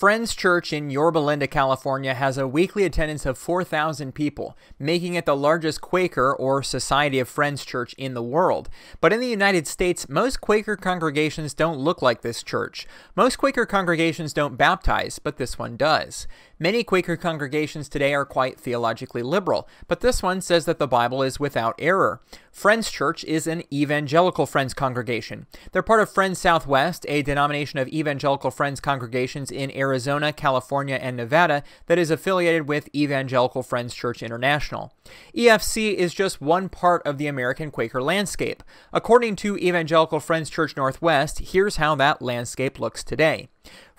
Friends Church in Yorba Linda, California has a weekly attendance of 4,000 people, making it the largest Quaker or Society of Friends church in the world. But in the United States, most Quaker congregations don't look like this church. Most Quaker congregations don't baptize, but this one does. Many Quaker congregations today are quite theologically liberal, but this one says that the Bible is without error. Friends Church is an evangelical Friends congregation. They're part of Friends Southwest, a denomination of evangelical Friends congregations in Arizona, California, and Nevada that is affiliated with Evangelical Friends Church International. EFC is just one part of the American Quaker landscape. According to Evangelical Friends Church Northwest, here's how that landscape looks today.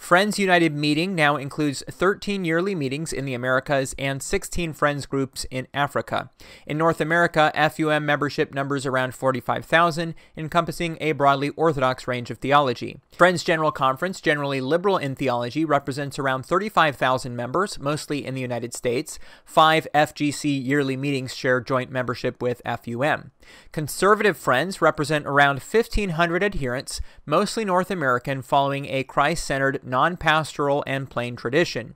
Friends United meeting now includes 13 yearly meetings in the Americas and 16 Friends groups in Africa. In North America, FUM membership numbers around 45,000, encompassing a broadly orthodox range of theology. Friends General Conference, generally liberal in theology, represents around 35,000 members, mostly in the United States. Five FGC yearly meetings share joint membership with FUM. Conservative Friends represent around 1,500 adherents, mostly North American, following a Christ centered, non pastoral, and plain tradition.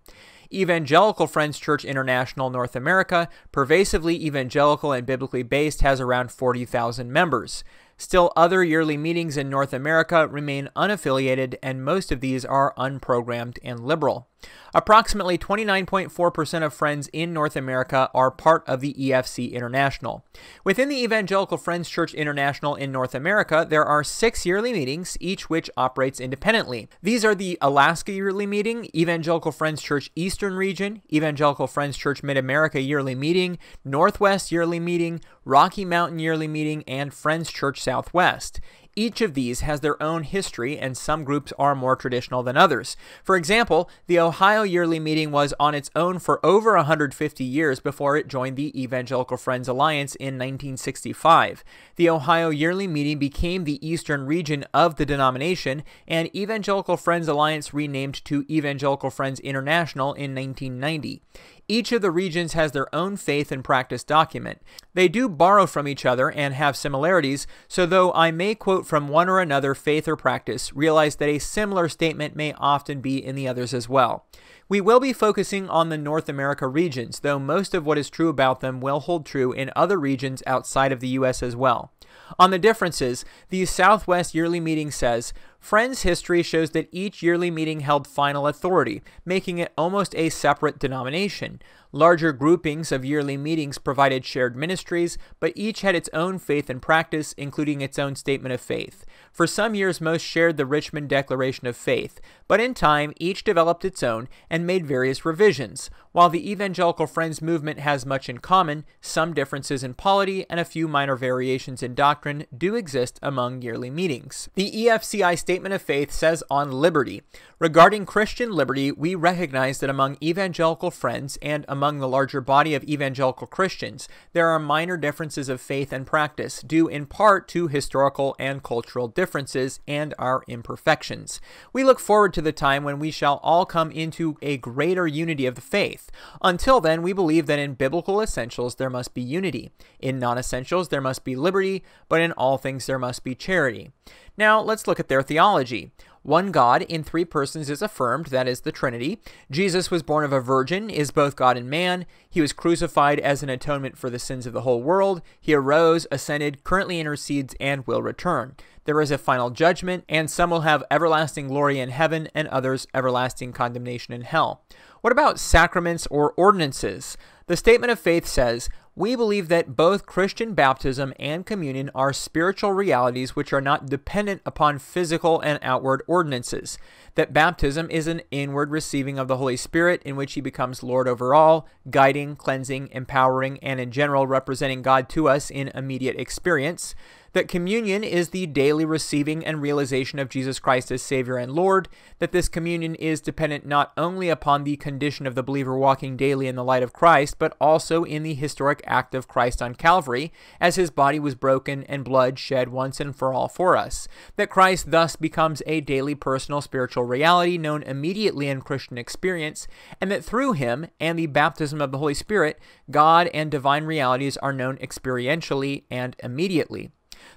Evangelical Friends Church International North America, pervasively evangelical and biblically based, has around 40,000 members. Still, other yearly meetings in North America remain unaffiliated, and most of these are unprogrammed and liberal. Approximately 29.4% of Friends in North America are part of the EFC International. Within the Evangelical Friends Church International in North America, there are six yearly meetings, each which operates independently. These are the Alaska Yearly Meeting, Evangelical Friends Church Eastern Region, Evangelical Friends Church Mid America Yearly Meeting, Northwest Yearly Meeting, Rocky Mountain Yearly Meeting, and Friends Church Southwest. Each of these has their own history, and some groups are more traditional than others. For example, the Ohio Yearly Meeting was on its own for over 150 years before it joined the Evangelical Friends Alliance in 1965. The Ohio Yearly Meeting became the eastern region of the denomination, and Evangelical Friends Alliance renamed to Evangelical Friends International in 1990. Each of the regions has their own faith and practice document. They do borrow from each other and have similarities, so though I may quote from one or another faith or practice, realize that a similar statement may often be in the others as well. We will be focusing on the North America regions, though most of what is true about them will hold true in other regions outside of the US as well. On the differences, the Southwest Yearly Meeting says Friends history shows that each yearly meeting held final authority, making it almost a separate denomination. Larger groupings of yearly meetings provided shared ministries, but each had its own faith and practice, including its own statement of faith. For some years, most shared the Richmond Declaration of Faith, but in time, each developed its own and made various revisions. While the Evangelical Friends movement has much in common, some differences in polity and a few minor variations in doctrine do exist among yearly meetings. The EFCI Statement of Faith says on liberty Regarding Christian liberty, we recognize that among evangelical friends and among the larger body of evangelical Christians, there are minor differences of faith and practice, due in part to historical and cultural differences and our imperfections. We look forward to the time when we shall all come into a greater unity of the faith. Until then, we believe that in biblical essentials there must be unity. In non essentials there must be liberty, but in all things there must be charity. Now, let's look at their theology. One God in three persons is affirmed, that is, the Trinity. Jesus was born of a virgin, is both God and man. He was crucified as an atonement for the sins of the whole world. He arose, ascended, currently intercedes, and will return. There is a final judgment, and some will have everlasting glory in heaven, and others everlasting condemnation in hell. What about sacraments or ordinances? The statement of faith says, we believe that both Christian baptism and communion are spiritual realities which are not dependent upon physical and outward ordinances. That baptism is an inward receiving of the Holy Spirit in which He becomes Lord over all, guiding, cleansing, empowering, and in general representing God to us in immediate experience that communion is the daily receiving and realization of Jesus Christ as Savior and Lord, that this communion is dependent not only upon the condition of the believer walking daily in the light of Christ, but also in the historic act of Christ on Calvary, as his body was broken and blood shed once and for all for us, that Christ thus becomes a daily personal spiritual reality known immediately in Christian experience, and that through him and the baptism of the Holy Spirit, God and divine realities are known experientially and immediately.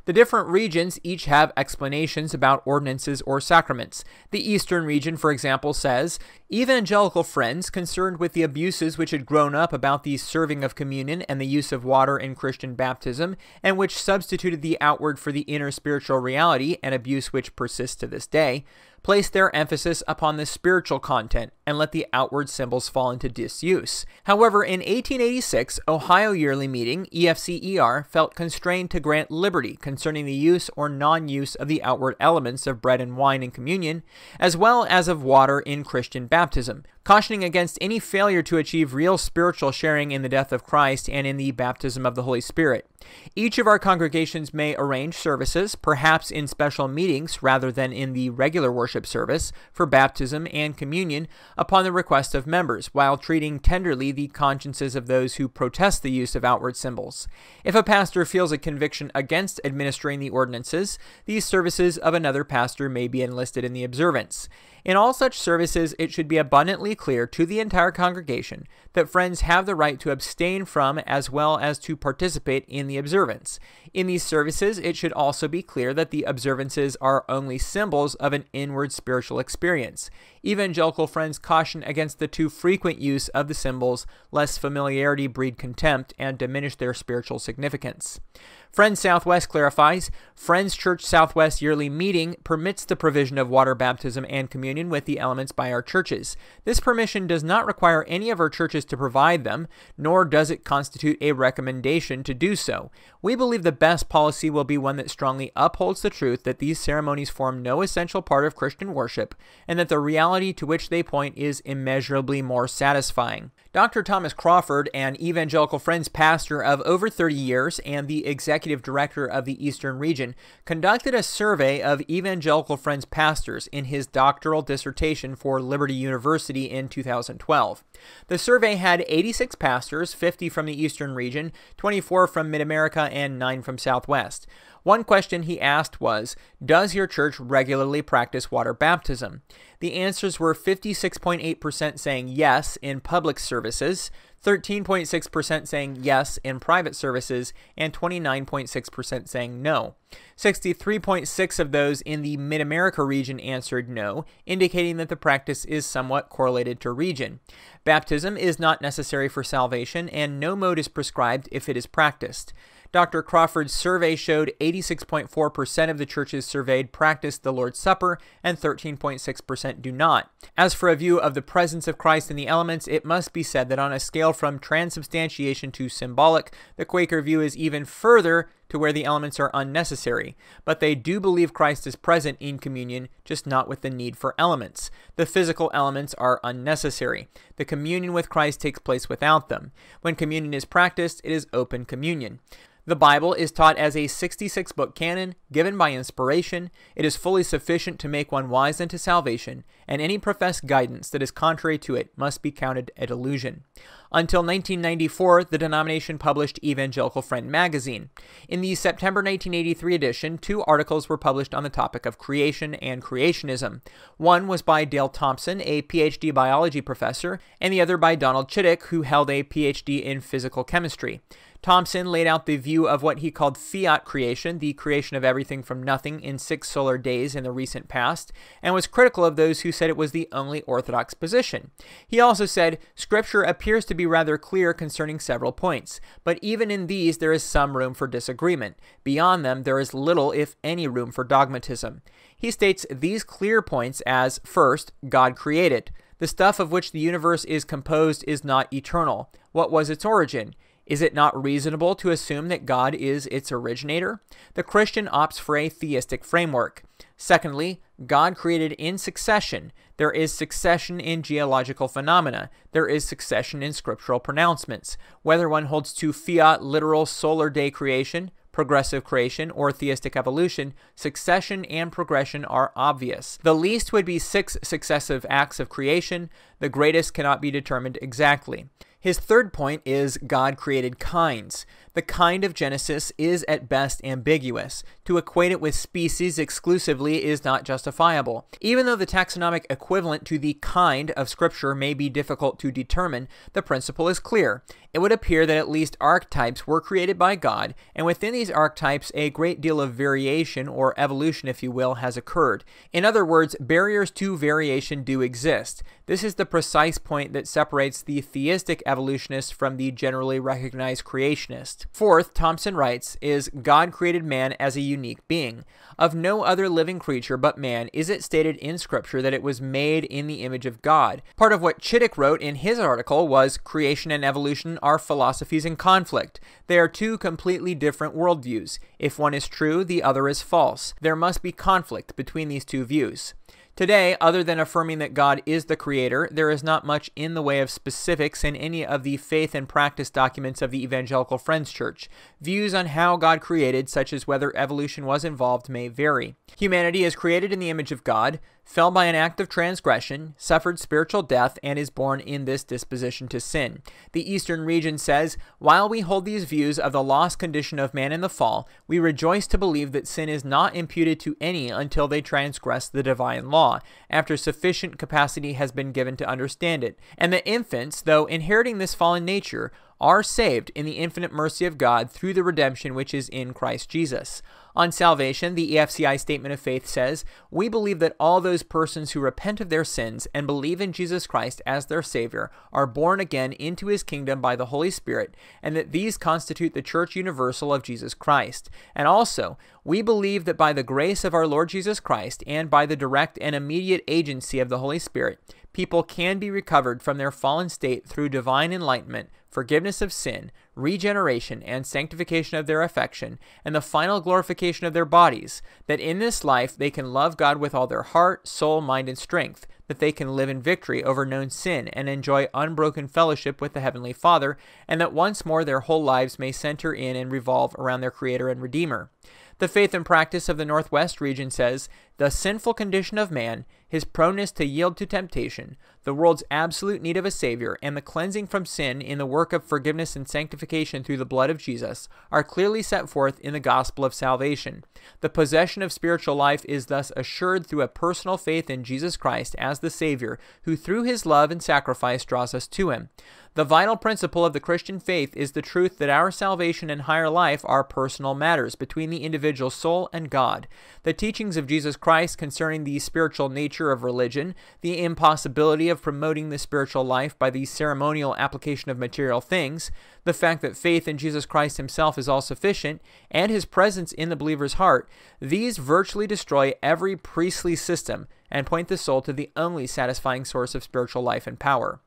The different regions each have explanations about ordinances or sacraments. The Eastern region, for example, says Evangelical friends concerned with the abuses which had grown up about the serving of communion and the use of water in Christian baptism, and which substituted the outward for the inner spiritual reality, an abuse which persists to this day, place their emphasis upon the spiritual content and let the outward symbols fall into disuse. However, in 1886, Ohio Yearly Meeting, EFCER, felt constrained to grant liberty concerning the use or non use of the outward elements of bread and wine in communion, as well as of water in Christian baptism, cautioning against any failure to achieve real spiritual sharing in the death of Christ and in the baptism of the Holy Spirit. Each of our congregations may arrange services, perhaps in special meetings rather than in the regular worship service, for baptism and communion upon the request of members, while treating tenderly the consciences of those who protest the use of outward symbols. If a pastor feels a conviction against administering the ordinances, these services of another pastor may be enlisted in the observance. In all such services, it should be abundantly clear to the entire congregation that friends have the right to abstain from as well as to participate in the observance. In these services, it should also be clear that the observances are only symbols of an inward spiritual experience. Evangelical friends caution against the too frequent use of the symbols, lest familiarity breed contempt and diminish their spiritual significance. Friends Southwest clarifies Friends Church Southwest yearly meeting permits the provision of water baptism and communion with the elements by our churches. This permission does not require any of our churches to provide them, nor does it constitute a recommendation to do so. We believe the best policy will be one that strongly upholds the truth that these ceremonies form no essential part of Christian worship, and that the reality to which they point is immeasurably more satisfying. Dr. Thomas Crawford, an Evangelical Friends pastor of over 30 years and the executive director of the Eastern region, conducted a survey of Evangelical Friends pastors in his doctoral dissertation for Liberty University in 2012. The survey had 86 pastors, 50 from the Eastern region, 24 from Mid America, and 9 from Southwest. One question he asked was Does your church regularly practice water baptism? The answers were 56.8% saying yes in public services, 13.6% saying yes in private services, and 29.6% saying no. 63.6 of those in the Mid America region answered no, indicating that the practice is somewhat correlated to region. Baptism is not necessary for salvation, and no mode is prescribed if it is practiced. Dr. Crawford's survey showed 86.4% of the churches surveyed practice the Lord's Supper and 13.6% do not. As for a view of the presence of Christ in the elements, it must be said that on a scale from transubstantiation to symbolic, the Quaker view is even further to where the elements are unnecessary, but they do believe Christ is present in communion, just not with the need for elements. The physical elements are unnecessary. The communion with Christ takes place without them. When communion is practiced, it is open communion. The Bible is taught as a 66 book canon given by inspiration. It is fully sufficient to make one wise unto salvation, and any professed guidance that is contrary to it must be counted a delusion. Until 1994, the denomination published Evangelical Friend magazine. In the September 1983 edition, two articles were published on the topic of creation and creationism. One was by Dale Thompson, a PhD biology professor, and the other by Donald Chittick, who held a PhD in physical chemistry. Thompson laid out the view of what he called fiat creation, the creation of everything from nothing in six solar days in the recent past, and was critical of those who said it was the only orthodox position. He also said, Scripture appears to be rather clear concerning several points, but even in these there is some room for disagreement. Beyond them, there is little, if any, room for dogmatism. He states these clear points as first, God created. The stuff of which the universe is composed is not eternal. What was its origin? Is it not reasonable to assume that God is its originator? The Christian opts for a theistic framework. Secondly, God created in succession. There is succession in geological phenomena. There is succession in scriptural pronouncements. Whether one holds to fiat literal solar day creation, progressive creation, or theistic evolution, succession and progression are obvious. The least would be six successive acts of creation, the greatest cannot be determined exactly. His third point is God created kinds. The kind of Genesis is at best ambiguous. To equate it with species exclusively is not justifiable. Even though the taxonomic equivalent to the kind of Scripture may be difficult to determine, the principle is clear. It would appear that at least archetypes were created by God, and within these archetypes, a great deal of variation, or evolution, if you will, has occurred. In other words, barriers to variation do exist. This is the precise point that separates the theistic evolutionist from the generally recognized creationist. Fourth, Thompson writes, is God created man as a unique being. Of no other living creature but man is it stated in Scripture that it was made in the image of God. Part of what Chittick wrote in his article was creation and evolution are philosophies in conflict. They are two completely different worldviews. If one is true, the other is false. There must be conflict between these two views. Today, other than affirming that God is the creator, there is not much in the way of specifics in any of the faith and practice documents of the Evangelical Friends Church. Views on how God created, such as whether evolution was involved, may vary. Humanity is created in the image of God fell by an act of transgression, suffered spiritual death, and is born in this disposition to sin. The Eastern region says, While we hold these views of the lost condition of man in the fall, we rejoice to believe that sin is not imputed to any until they transgress the divine law, after sufficient capacity has been given to understand it, and that infants, though inheriting this fallen nature, are saved in the infinite mercy of God through the redemption which is in Christ Jesus. On salvation, the EFCI Statement of Faith says, We believe that all those persons who repent of their sins and believe in Jesus Christ as their Savior are born again into His kingdom by the Holy Spirit, and that these constitute the Church Universal of Jesus Christ. And also, we believe that by the grace of our Lord Jesus Christ and by the direct and immediate agency of the Holy Spirit, people can be recovered from their fallen state through divine enlightenment forgiveness of sin, regeneration, and sanctification of their affection, and the final glorification of their bodies, that in this life they can love God with all their heart, soul, mind, and strength, that they can live in victory over known sin and enjoy unbroken fellowship with the Heavenly Father, and that once more their whole lives may center in and revolve around their Creator and Redeemer. The faith and practice of the Northwest region says the sinful condition of man, his proneness to yield to temptation, the world's absolute need of a Savior, and the cleansing from sin in the work of forgiveness and sanctification through the blood of Jesus are clearly set forth in the gospel of salvation. The possession of spiritual life is thus assured through a personal faith in Jesus Christ as the Savior, who through his love and sacrifice draws us to him. The vital principle of the Christian faith is the truth that our salvation and higher life are personal matters between the individual soul and God. The teachings of Jesus Christ concerning the spiritual nature of religion, the impossibility of promoting the spiritual life by the ceremonial application of material things, the fact that faith in Jesus Christ himself is all sufficient, and his presence in the believer's heart, these virtually destroy every priestly system and point the soul to the only satisfying source of spiritual life and power.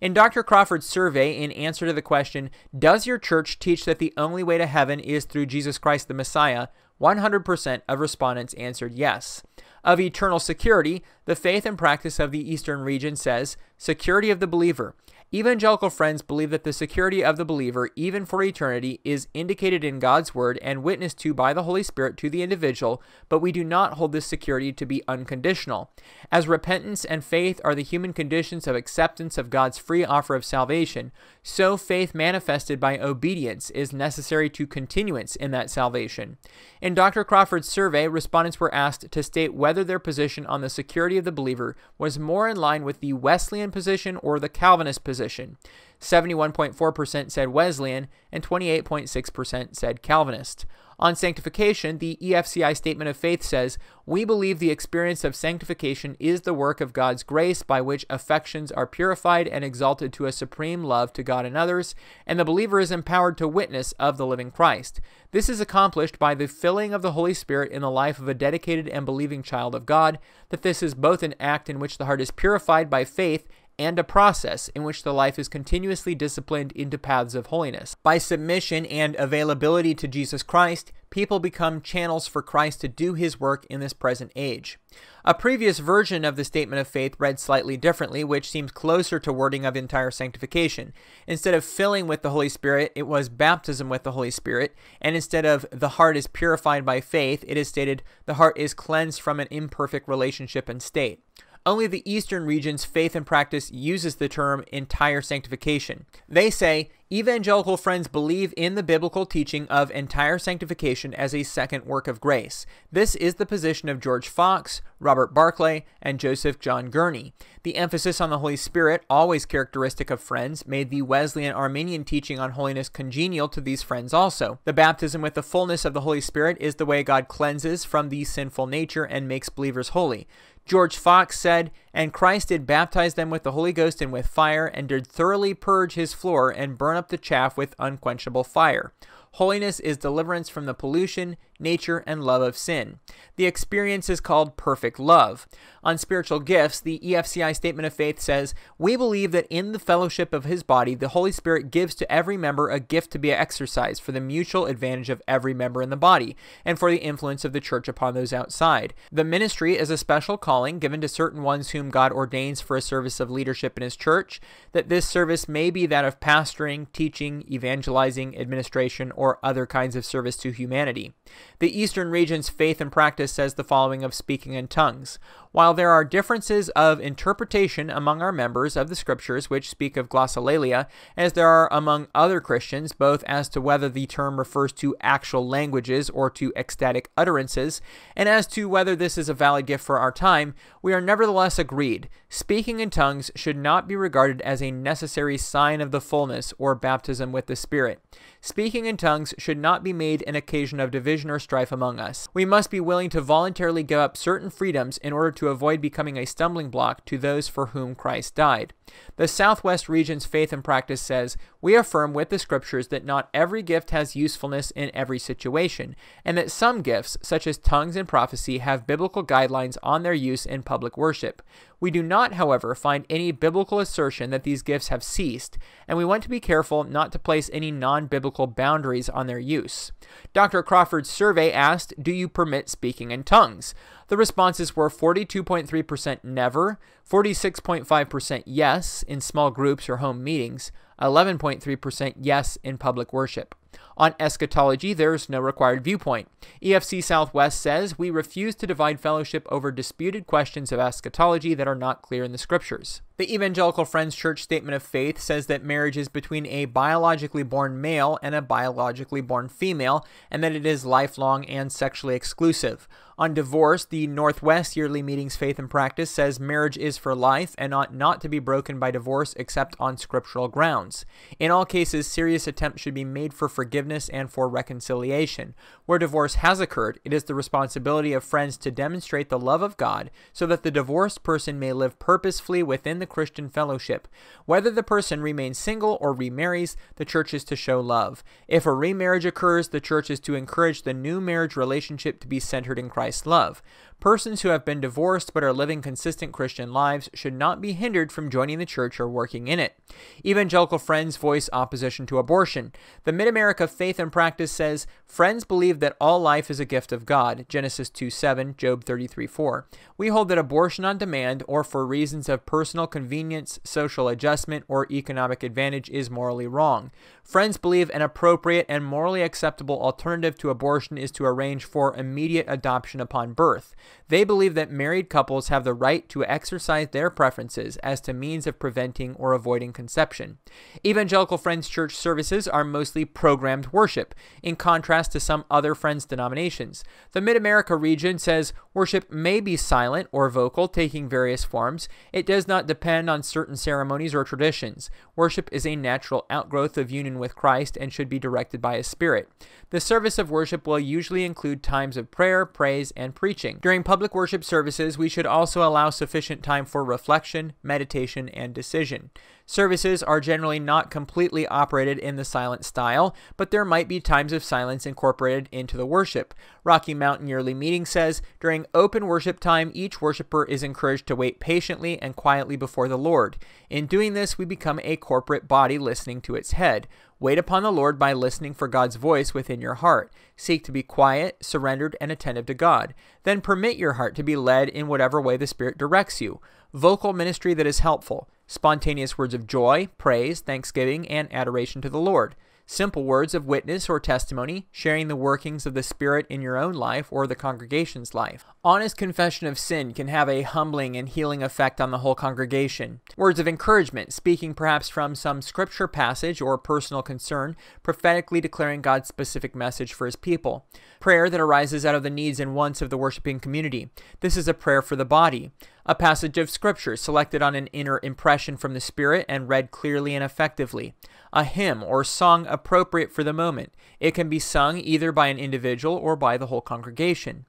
In Dr. Crawford's survey, in answer to the question, Does your church teach that the only way to heaven is through Jesus Christ the Messiah? 100% of respondents answered yes. Of eternal security, the faith and practice of the Eastern region says security of the believer. Evangelical friends believe that the security of the believer, even for eternity, is indicated in God's Word and witnessed to by the Holy Spirit to the individual, but we do not hold this security to be unconditional. As repentance and faith are the human conditions of acceptance of God's free offer of salvation, so faith manifested by obedience is necessary to continuance in that salvation. In Dr. Crawford's survey, respondents were asked to state whether their position on the security of the believer was more in line with the Wesleyan position or the Calvinist position position. 71.4% said Wesleyan, and 28.6% said Calvinist. On sanctification, the EFCI Statement of Faith says, We believe the experience of sanctification is the work of God's grace by which affections are purified and exalted to a supreme love to God and others, and the believer is empowered to witness of the living Christ. This is accomplished by the filling of the Holy Spirit in the life of a dedicated and believing child of God, that this is both an act in which the heart is purified by faith and a process in which the life is continuously disciplined into paths of holiness. By submission and availability to Jesus Christ, people become channels for Christ to do his work in this present age. A previous version of the statement of faith read slightly differently, which seems closer to wording of entire sanctification. Instead of filling with the Holy Spirit, it was baptism with the Holy Spirit, and instead of the heart is purified by faith, it is stated the heart is cleansed from an imperfect relationship and state. Only the Eastern region's faith and practice uses the term entire sanctification. They say Evangelical friends believe in the biblical teaching of entire sanctification as a second work of grace. This is the position of George Fox, Robert Barclay, and Joseph John Gurney. The emphasis on the Holy Spirit, always characteristic of friends, made the Wesleyan Arminian teaching on holiness congenial to these friends also. The baptism with the fullness of the Holy Spirit is the way God cleanses from the sinful nature and makes believers holy. George Fox said, And Christ did baptize them with the Holy Ghost and with fire, and did thoroughly purge his floor, and burn up the chaff with unquenchable fire. Holiness is deliverance from the pollution, nature, and love of sin. The experience is called perfect love. On spiritual gifts, the EFCI Statement of Faith says, We believe that in the fellowship of his body, the Holy Spirit gives to every member a gift to be exercised for the mutual advantage of every member in the body, and for the influence of the church upon those outside. The ministry is a special calling given to certain ones whom God ordains for a service of leadership in his church, that this service may be that of pastoring, teaching, evangelizing, administration, or other kinds of service to humanity. The Eastern region's faith and practice says the following of speaking in tongues. While there are differences of interpretation among our members of the scriptures which speak of glossolalia, as there are among other Christians, both as to whether the term refers to actual languages or to ecstatic utterances, and as to whether this is a valid gift for our time, we are nevertheless agreed. Speaking in tongues should not be regarded as a necessary sign of the fullness or baptism with the Spirit. Speaking in tongues should not be made an occasion of division or strife among us. We must be willing to voluntarily give up certain freedoms in order to avoid becoming a stumbling block to those for whom Christ died. The Southwest region's faith and practice says, We affirm with the scriptures that not every gift has usefulness in every situation, and that some gifts, such as tongues and prophecy, have biblical guidelines on their use in public worship. We do not, however, find any biblical assertion that these gifts have ceased, and we want to be careful not to place any non biblical boundaries on their use. Dr. Crawford's survey asked, Do you permit speaking in tongues? The responses were 42.3% never, 46.5% yes in small groups or home meetings, 11.3% yes in public worship. On eschatology, there is no required viewpoint. EFC Southwest says we refuse to divide fellowship over disputed questions of eschatology that are not clear in the scriptures. The Evangelical Friends Church Statement of Faith says that marriage is between a biologically born male and a biologically born female, and that it is lifelong and sexually exclusive. On divorce, the Northwest Yearly Meetings Faith and Practice says marriage is for life and ought not to be broken by divorce except on scriptural grounds. In all cases, serious attempts should be made for forgiveness and for reconciliation. Where divorce has occurred, it is the responsibility of friends to demonstrate the love of God so that the divorced person may live purposefully within the Christian fellowship. Whether the person remains single or remarries, the church is to show love. If a remarriage occurs, the church is to encourage the new marriage relationship to be centered in Christ's love. Persons who have been divorced but are living consistent Christian lives should not be hindered from joining the church or working in it. Evangelical Friends voice opposition to abortion. The Mid America Faith and Practice says Friends believe that all life is a gift of God. Genesis 2 7, Job 33 4. We hold that abortion on demand or for reasons of personal convenience, social adjustment, or economic advantage is morally wrong. Friends believe an appropriate and morally acceptable alternative to abortion is to arrange for immediate adoption upon birth. They believe that married couples have the right to exercise their preferences as to means of preventing or avoiding conception. Evangelical Friends Church services are mostly programmed worship, in contrast to some other Friends denominations. The Mid America region says worship may be silent or vocal, taking various forms. It does not depend on certain ceremonies or traditions. Worship is a natural outgrowth of union with Christ and should be directed by His Spirit. The service of worship will usually include times of prayer, praise, and preaching. During public worship services, we should also allow sufficient time for reflection, meditation, and decision. Services are generally not completely operated in the silent style, but there might be times of silence incorporated into the worship. Rocky Mountain Yearly Meeting says during open worship time, each worshiper is encouraged to wait patiently and quietly before the Lord. In doing this, we become a corporate body listening to its head. Wait upon the Lord by listening for God's voice within your heart. Seek to be quiet, surrendered, and attentive to God. Then permit your heart to be led in whatever way the Spirit directs you. Vocal ministry that is helpful spontaneous words of joy, praise, thanksgiving, and adoration to the Lord. Simple words of witness or testimony, sharing the workings of the Spirit in your own life or the congregation's life. Honest confession of sin can have a humbling and healing effect on the whole congregation. Words of encouragement, speaking perhaps from some scripture passage or personal concern, prophetically declaring God's specific message for his people. Prayer that arises out of the needs and wants of the worshiping community. This is a prayer for the body. A passage of scripture selected on an inner impression from the Spirit and read clearly and effectively. A hymn or song appropriate for the moment. It can be sung either by an individual or by the whole congregation.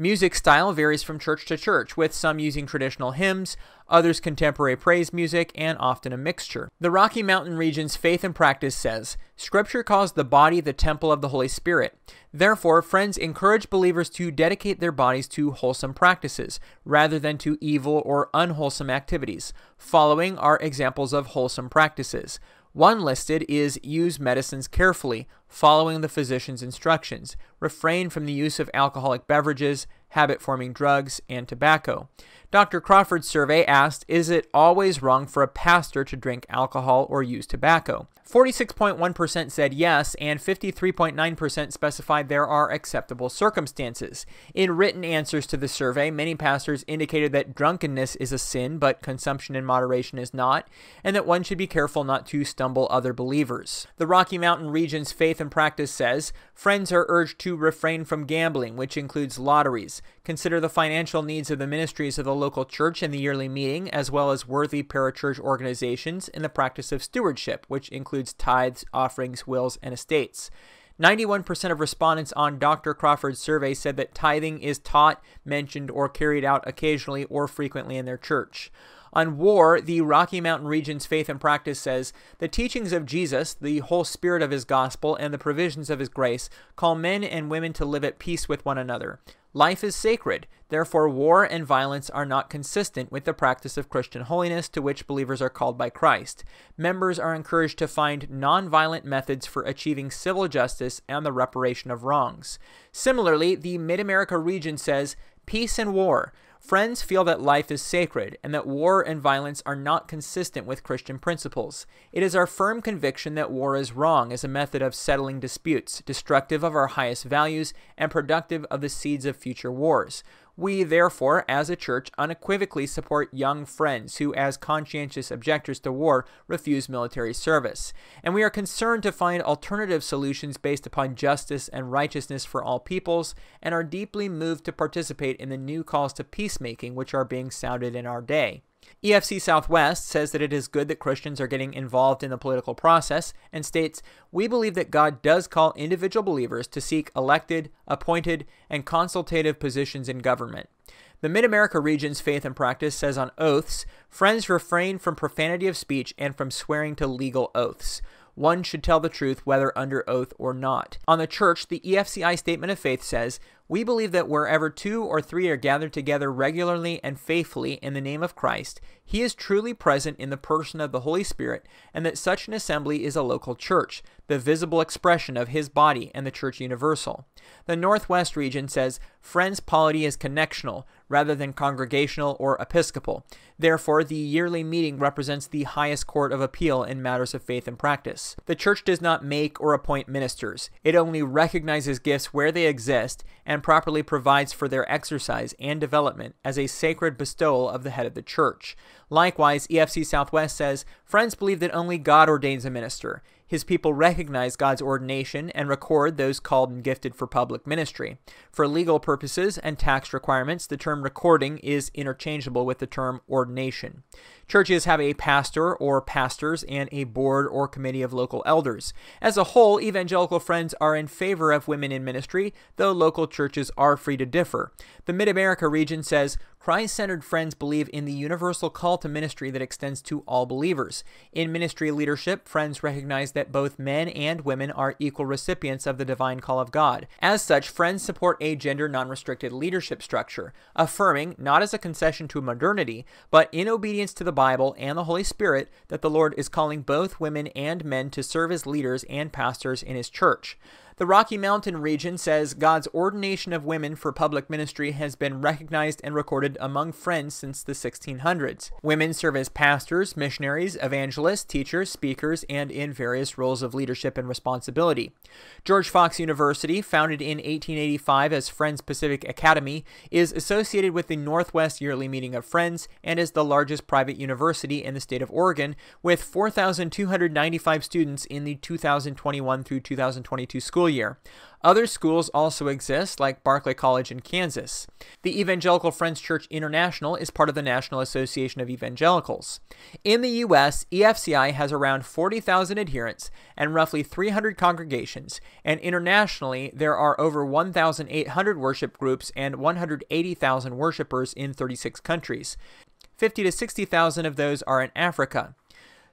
Music style varies from church to church, with some using traditional hymns, others contemporary praise music, and often a mixture. The Rocky Mountain region's Faith and Practice says Scripture calls the body the temple of the Holy Spirit. Therefore, friends encourage believers to dedicate their bodies to wholesome practices rather than to evil or unwholesome activities. Following are examples of wholesome practices. One listed is use medicines carefully, following the physician's instructions, refrain from the use of alcoholic beverages, habit forming drugs, and tobacco. Dr. Crawford's survey asked Is it always wrong for a pastor to drink alcohol or use tobacco? 46.1% said yes, and 53.9% specified there are acceptable circumstances. In written answers to the survey, many pastors indicated that drunkenness is a sin, but consumption in moderation is not, and that one should be careful not to stumble other believers. The Rocky Mountain region's Faith and Practice says friends are urged to refrain from gambling, which includes lotteries, consider the financial needs of the ministries of the local church in the yearly meeting, as well as worthy parachurch organizations in the practice of stewardship, which includes tithes, offerings, wills, and estates. 91% of respondents on Dr. Crawford's survey said that tithing is taught, mentioned, or carried out occasionally or frequently in their church. On war, the Rocky Mountain region's faith and practice says the teachings of Jesus, the whole spirit of his gospel, and the provisions of his grace call men and women to live at peace with one another. Life is sacred. Therefore, war and violence are not consistent with the practice of Christian holiness to which believers are called by Christ. Members are encouraged to find nonviolent methods for achieving civil justice and the reparation of wrongs. Similarly, the Mid America region says peace and war. Friends feel that life is sacred and that war and violence are not consistent with Christian principles. It is our firm conviction that war is wrong as a method of settling disputes, destructive of our highest values, and productive of the seeds of future wars. We, therefore, as a church, unequivocally support young friends who, as conscientious objectors to war, refuse military service. And we are concerned to find alternative solutions based upon justice and righteousness for all peoples, and are deeply moved to participate in the new calls to peacemaking which are being sounded in our day. EFC Southwest says that it is good that Christians are getting involved in the political process and states, We believe that God does call individual believers to seek elected, appointed, and consultative positions in government. The Mid America region's faith and practice says on oaths, friends refrain from profanity of speech and from swearing to legal oaths. One should tell the truth whether under oath or not. On the church, the EFCI Statement of Faith says, We believe that wherever two or three are gathered together regularly and faithfully in the name of Christ, he is truly present in the person of the Holy Spirit, and that such an assembly is a local church, the visible expression of his body and the church universal. The Northwest region says Friends polity is connectional rather than congregational or episcopal. Therefore, the yearly meeting represents the highest court of appeal in matters of faith and practice. The church does not make or appoint ministers, it only recognizes gifts where they exist and properly provides for their exercise and development as a sacred bestowal of the head of the church. Likewise, EFC Southwest says Friends believe that only God ordains a minister. His people recognize God's ordination and record those called and gifted for public ministry. For legal purposes and tax requirements, the term recording is interchangeable with the term ordination. Churches have a pastor or pastors and a board or committee of local elders. As a whole, evangelical friends are in favor of women in ministry, though local churches are free to differ. The Mid America region says Christ centered friends believe in the universal call to ministry that extends to all believers. In ministry leadership, friends recognize that both men and women are equal recipients of the divine call of God. As such, friends support a gender non restricted leadership structure, affirming, not as a concession to modernity, but in obedience to the Bible and the Holy Spirit that the Lord is calling both women and men to serve as leaders and pastors in His church. The Rocky Mountain region says God's ordination of women for public ministry has been recognized and recorded among Friends since the 1600s. Women serve as pastors, missionaries, evangelists, teachers, speakers, and in various roles of leadership and responsibility. George Fox University, founded in 1885 as Friends Pacific Academy, is associated with the Northwest Yearly Meeting of Friends and is the largest private university in the state of Oregon, with 4,295 students in the 2021 through 2022 school year. Other schools also exist, like Barclay College in Kansas. The Evangelical Friends Church International is part of the National Association of Evangelicals. In the U.S., EFCI has around 40,000 adherents and roughly 300 congregations, and internationally, there are over 1,800 worship groups and 180,000 worshipers in 36 countries. 50 to 60,000 of those are in Africa.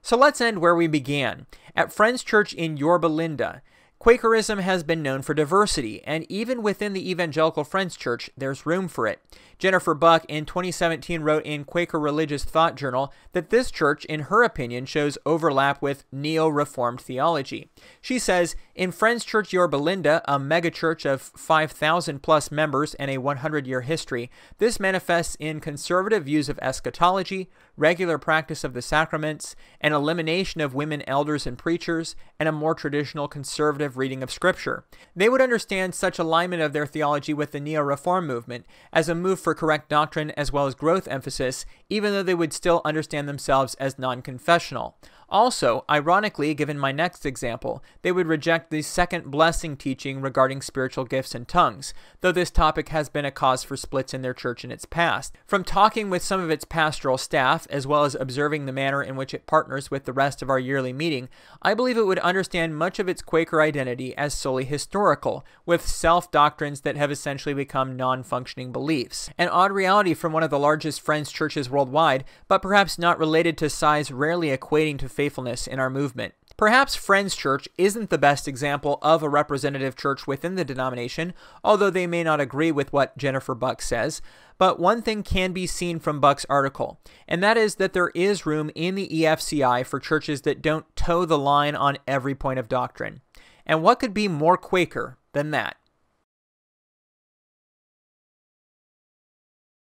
So let's end where we began, at Friends Church in Yorba Linda. Quakerism has been known for diversity, and even within the Evangelical Friends Church, there's room for it. Jennifer Buck in 2017 wrote in Quaker Religious Thought Journal that this church, in her opinion, shows overlap with neo Reformed theology. She says, In Friends Church Yorba Linda, a megachurch of 5,000 plus members and a 100 year history, this manifests in conservative views of eschatology, regular practice of the sacraments, an elimination of women elders and preachers, and a more traditional conservative reading of Scripture. They would understand such alignment of their theology with the neo Reform movement as a move for correct doctrine as well as growth emphasis, even though they would still understand themselves as non confessional. Also, ironically, given my next example, they would reject the second blessing teaching regarding spiritual gifts and tongues, though this topic has been a cause for splits in their church in its past. From talking with some of its pastoral staff, as well as observing the manner in which it partners with the rest of our yearly meeting, I believe it would understand much of its Quaker identity as solely historical, with self doctrines that have essentially become non functioning beliefs. An odd reality from one of the largest Friends churches worldwide, but perhaps not related to size rarely equating to faithfulness in our movement. Perhaps Friends Church isn't the best example of a representative church within the denomination, although they may not agree with what Jennifer Buck says. But one thing can be seen from Buck's article, and that is that there is room in the EFCI for churches that don't toe the line on every point of doctrine. And what could be more Quaker than that?